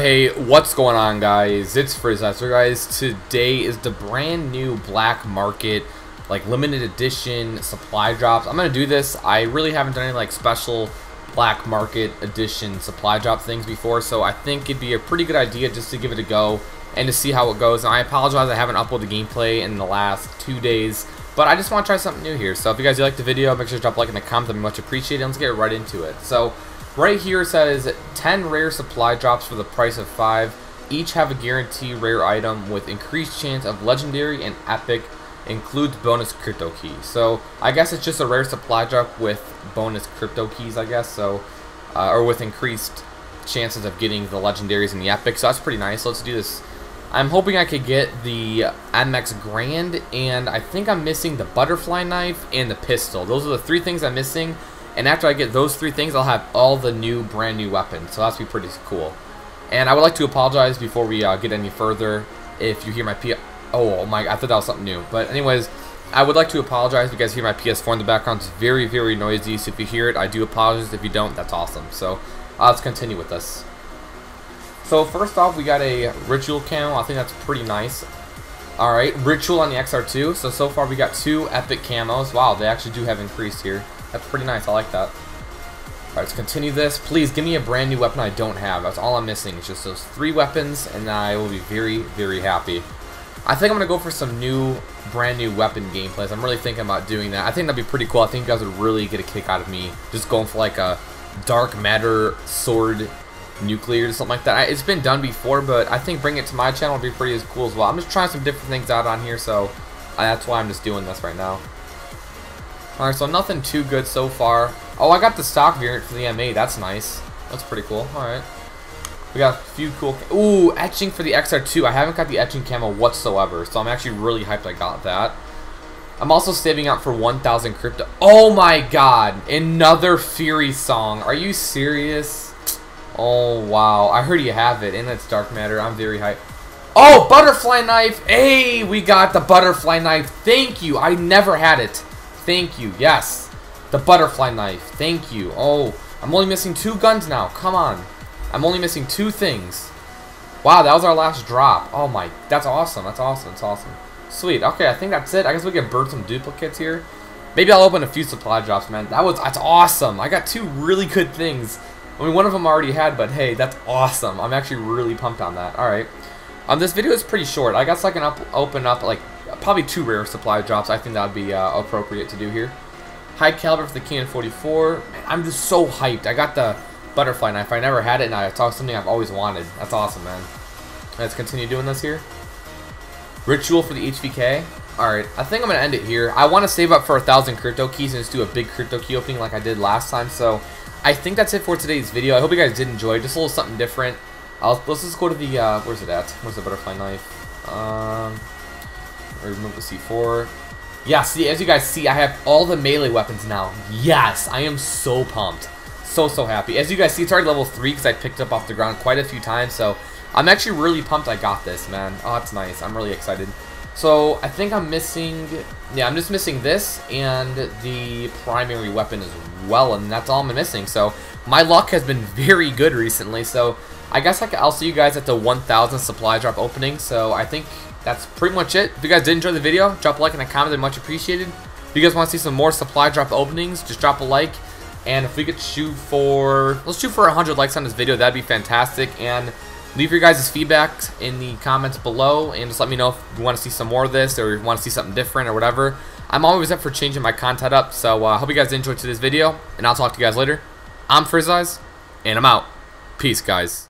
Hey, what's going on guys? It's Frizz So guys, today is the brand new black market, like limited edition supply drops. I'm gonna do this. I really haven't done any like special black market edition supply drop things before, so I think it'd be a pretty good idea just to give it a go and to see how it goes. And I apologize I haven't uploaded gameplay in the last two days, but I just want to try something new here. So if you guys do like the video, make sure to drop a like in the comments. That'd be much appreciated. Let's get right into it. So Right here says 10 rare supply drops for the price of 5. Each have a guarantee rare item with increased chance of legendary and epic includes bonus crypto keys. So I guess it's just a rare supply drop with bonus crypto keys, I guess. So uh, or with increased chances of getting the legendaries and the epic. So that's pretty nice. Let's do this. I'm hoping I could get the MX Garand, and I think I'm missing the butterfly knife and the pistol. Those are the three things I'm missing. And after I get those three things, I'll have all the new, brand new weapons. So that's be pretty cool. And I would like to apologize before we uh, get any further if you hear my P... Oh, my... I thought that was something new. But anyways, I would like to apologize if you guys hear my PS4 in the background. It's very, very noisy. So if you hear it, I do apologize. If you don't, that's awesome. So uh, let's continue with this. So first off, we got a Ritual camo. I think that's pretty nice. Alright, Ritual on the XR2. So, so far we got two epic camos. Wow, they actually do have increased here. That's pretty nice. I like that. Alright, let's continue this. Please, give me a brand new weapon I don't have. That's all I'm missing. It's just those three weapons, and I will be very, very happy. I think I'm going to go for some new, brand new weapon gameplays. I'm really thinking about doing that. I think that'd be pretty cool. I think you guys would really get a kick out of me just going for like a dark matter sword nuclear or something like that. It's been done before, but I think bringing it to my channel would be pretty as cool as well. I'm just trying some different things out on here, so uh, that's why I'm just doing this right now. Alright, so nothing too good so far. Oh, I got the stock variant for the M8. That's nice. That's pretty cool. Alright. We got a few cool... Ooh, etching for the XR2. I haven't got the etching camo whatsoever, so I'm actually really hyped I got that. I'm also saving up for 1,000 crypto. Oh my god. Another Fury song. Are you serious? Oh, wow. I heard you have it, and it's Dark Matter. I'm very hyped. Oh, butterfly knife. Hey, we got the butterfly knife. Thank you. I never had it. Thank you. Yes. The butterfly knife. Thank you. Oh, I'm only missing two guns now. Come on. I'm only missing two things. Wow, that was our last drop. Oh my, that's awesome. That's awesome. That's awesome. Sweet. Okay, I think that's it. I guess we can burn some duplicates here. Maybe I'll open a few supply drops, man. That was that's awesome. I got two really good things. I mean, one of them I already had, but hey, that's awesome. I'm actually really pumped on that. All right. Um, this video is pretty short. I guess I can up, open up like probably two rare supply drops. I think that would be uh, appropriate to do here. High caliber for the KN44. Man, I'm just so hyped. I got the butterfly knife. I never had it, and I saw something I've always wanted. That's awesome, man. Let's continue doing this here. Ritual for the HVK. Alright, I think I'm going to end it here. I want to save up for a thousand crypto keys and just do a big crypto key opening like I did last time. So, I think that's it for today's video. I hope you guys did enjoy. Just a little something different. I'll, let's just go to the, uh, where's it at? Where's the butterfly knife? Um, remove the C4. Yeah, see, as you guys see, I have all the melee weapons now. Yes, I am so pumped. So, so happy. As you guys see, it's already level 3 because I picked up off the ground quite a few times, so I'm actually really pumped I got this, man. Oh, that's nice. I'm really excited. So, I think I'm missing... Yeah, I'm just missing this and the primary weapon as well, and that's all I'm missing. So, my luck has been very good recently, so I guess I will see you guys at the 1,000 supply drop opening. So, I think that's pretty much it. If you guys did enjoy the video, drop a like and a comment. They're much appreciated. If you guys want to see some more supply drop openings, just drop a like. And if we could shoot for, let's shoot for 100 likes on this video, that'd be fantastic. And leave your guys' feedback in the comments below. And just let me know if you want to see some more of this or you want to see something different or whatever. I'm always up for changing my content up. So I uh, hope you guys enjoyed today's video. And I'll talk to you guys later. I'm Frizzeyes, and I'm out. Peace, guys.